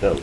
built.